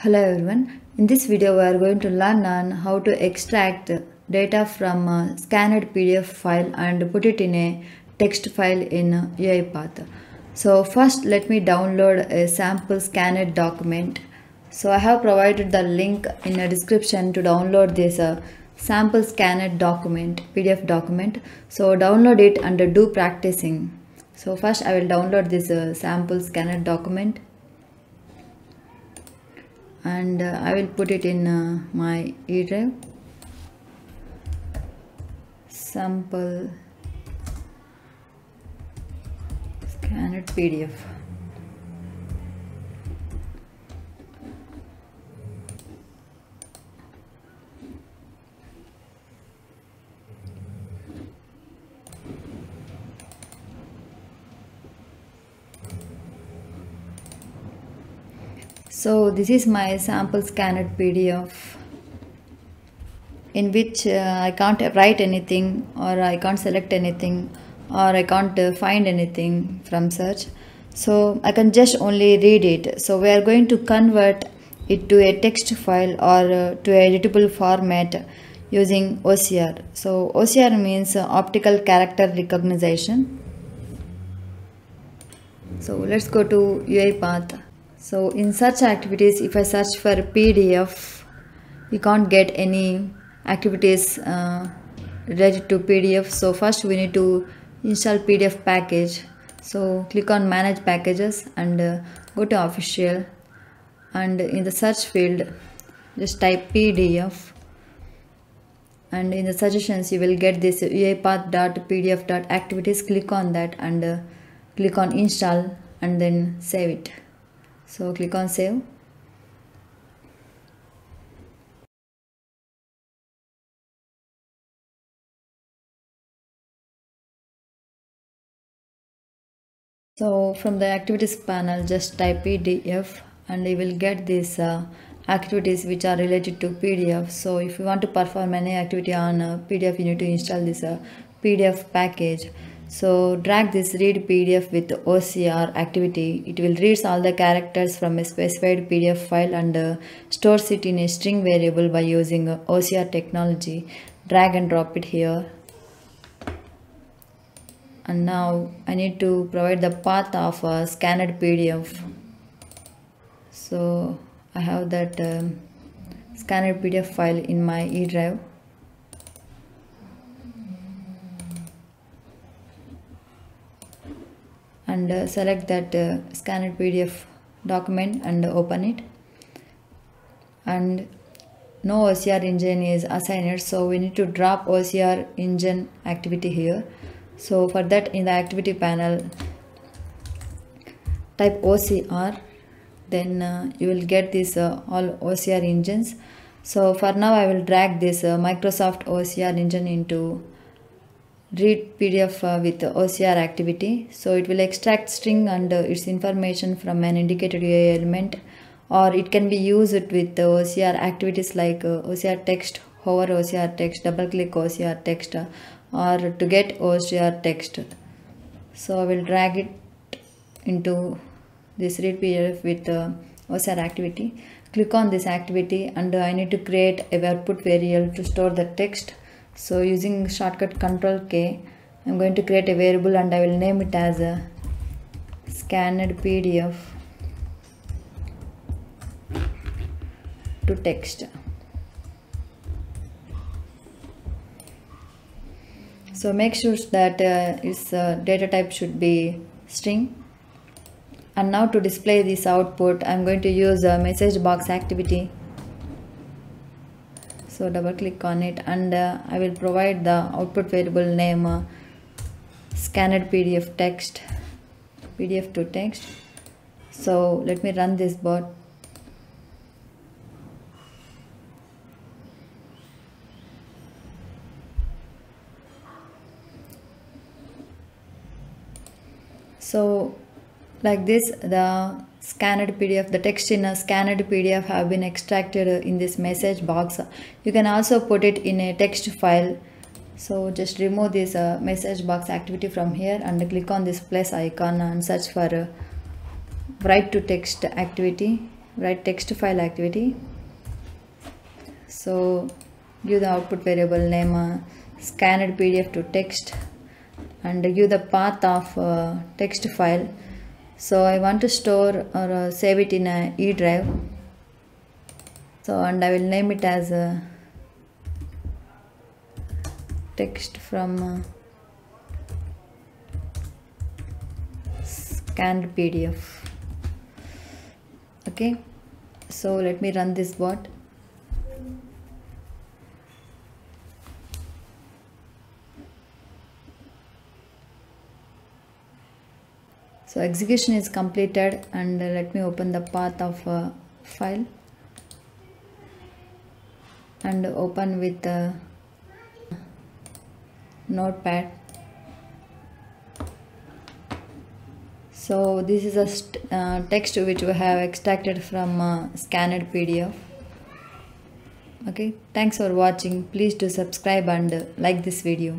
Hello everyone. In this video we are going to learn on how to extract data from a scanned PDF file and put it in a text file in UiPath. So first let me download a sample scanned document. So I have provided the link in the description to download this uh, sample scanned document PDF document. So download it and do practicing. So first I will download this uh, sample scanned document and uh, I will put it in uh, my E drive sample scanned PDF So this is my sample scanned PDF in which uh, I can't write anything or I can't select anything or I can't uh, find anything from search. So I can just only read it. So we are going to convert it to a text file or uh, to a editable format using OCR. So OCR means uh, optical character recognition. So let's go to UiPath. So in search activities, if I search for PDF, you can't get any activities uh, related to PDF. So first we need to install PDF package. So click on manage packages and uh, go to official and in the search field just type PDF and in the suggestions you will get this uipath.pdf.activities click on that and uh, click on install and then save it so click on save. So from the activities panel just type pdf and you will get these uh, activities which are related to pdf so if you want to perform any activity on uh, pdf you need to install this uh, pdf package so drag this read PDF with OCR activity. It will read all the characters from a specified PDF file and uh, stores it in a string variable by using uh, OCR technology. Drag and drop it here. And now I need to provide the path of a scanned PDF. So I have that um, scanned PDF file in my E drive. And uh, select that uh, scanned PDF document and open it. And no OCR engine is assigned so we need to drop OCR engine activity here. So for that in the activity panel type OCR then uh, you will get this uh, all OCR engines. So for now I will drag this uh, Microsoft OCR engine into read PDF uh, with OCR activity. So it will extract string and uh, its information from an indicated UI element or it can be used with OCR activities like uh, OCR text, hover OCR text, double click OCR text or to get OCR text. So I will drag it into this read PDF with OCR activity. Click on this activity and I need to create a output variable to store the text so using shortcut control K, I'm going to create a variable and I will name it as a scanned PDF to text. So make sure that uh, its uh, data type should be string. And now to display this output, I'm going to use a message box activity so double click on it and uh, I will provide the output variable name uh, scanned PDF text PDF to text. So let me run this bot. So like this the scanned PDF, the text in a scanned PDF have been extracted in this message box. You can also put it in a text file. So just remove this uh, message box activity from here and click on this plus icon and search for uh, write to text activity write text file activity so give the output variable name uh, scanned pdf to text and give the path of uh, text file so i want to store or uh, save it in a e drive so and i will name it as a text from uh, scanned pdf okay? So let me run this bot so execution is completed and let me open the path of uh, file. And open with notepad. So this is a uh, text which we have extracted from uh, scanned pdf okay? Thanks for watching. Please do subscribe and like this video